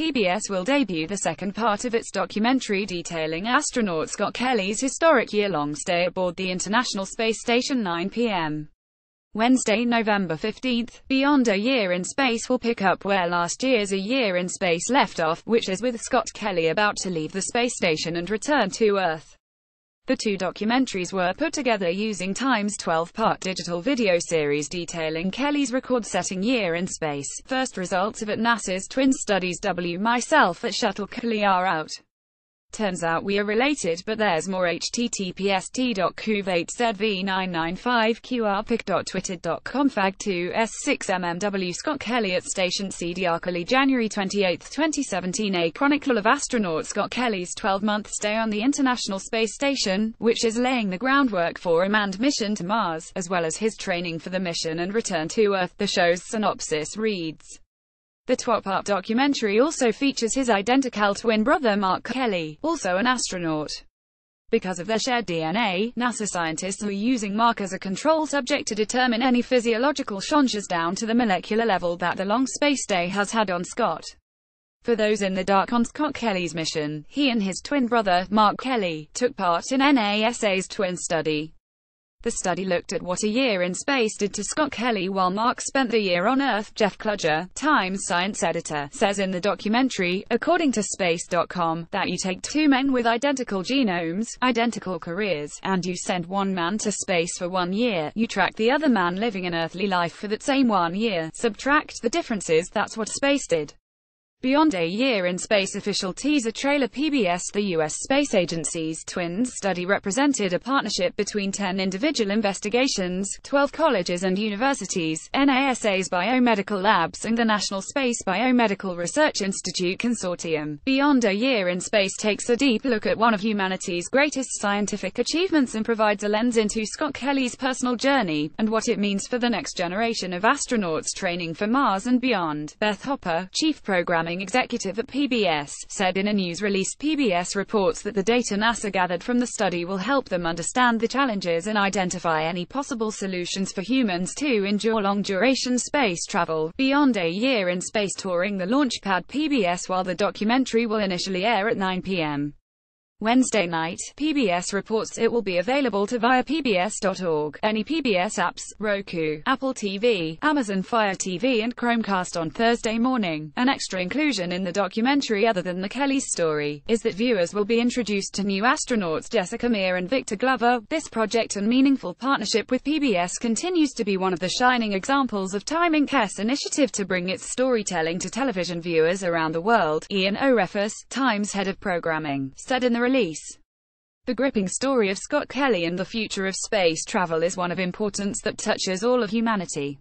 PBS will debut the second part of its documentary detailing astronaut Scott Kelly's historic year-long stay aboard the International Space Station 9 p.m. Wednesday, November 15. Beyond a Year in Space will pick up where last year's A Year in Space left off, which is with Scott Kelly about to leave the space station and return to Earth. The two documentaries were put together using Time's 12-part digital video series detailing Kelly's record-setting year in space. First results of at NASA's Twin Studies W myself at Shuttle Kelly are out. Turns out we are related but there's more https t.cuv87995qrpic.twitter.com fag2s6mmw Scott Kelly at Station CD Arkley January 28, 2017 A Chronicle of astronaut Scott Kelly's 12-month stay on the International Space Station, which is laying the groundwork for a manned mission to Mars, as well as his training for the mission and return to Earth. The show's synopsis reads. The 12-part documentary also features his identical twin brother Mark Kelly, also an astronaut. Because of their shared DNA, NASA scientists are using Mark as a control subject to determine any physiological changes down to the molecular level that the long space day has had on Scott. For those in the dark on Scott Kelly's mission, he and his twin brother, Mark Kelly, took part in NASA's twin study. The study looked at what a year in space did to Scott Kelly while Mark spent the year on Earth. Jeff Kluger, Times science editor, says in the documentary, according to Space.com, that you take two men with identical genomes, identical careers, and you send one man to space for one year. You track the other man living an earthly life for that same one year. Subtract the differences, that's what space did. Beyond a Year in Space official teaser trailer PBS The U.S. Space Agency's Twins study represented a partnership between 10 individual investigations, 12 colleges and universities, NASA's biomedical labs and the National Space Biomedical Research Institute Consortium. Beyond a Year in Space takes a deep look at one of humanity's greatest scientific achievements and provides a lens into Scott Kelly's personal journey, and what it means for the next generation of astronauts training for Mars and beyond. Beth Hopper, Chief Programming programming executive at PBS, said in a news release PBS reports that the data NASA gathered from the study will help them understand the challenges and identify any possible solutions for humans to endure long-duration space travel, beyond a year in space touring the Launchpad PBS while the documentary will initially air at 9 p.m. Wednesday night, PBS reports it will be available to via pbs.org, any PBS apps, Roku, Apple TV, Amazon Fire TV and Chromecast on Thursday morning. An extra inclusion in the documentary other than the Kelly's story, is that viewers will be introduced to new astronauts Jessica Meir and Victor Glover. This project and meaningful partnership with PBS continues to be one of the shining examples of Time Inc.'s initiative to bring its storytelling to television viewers around the world. Ian Orefice, Times head of programming, said in the release. The gripping story of Scott Kelly and the future of space travel is one of importance that touches all of humanity.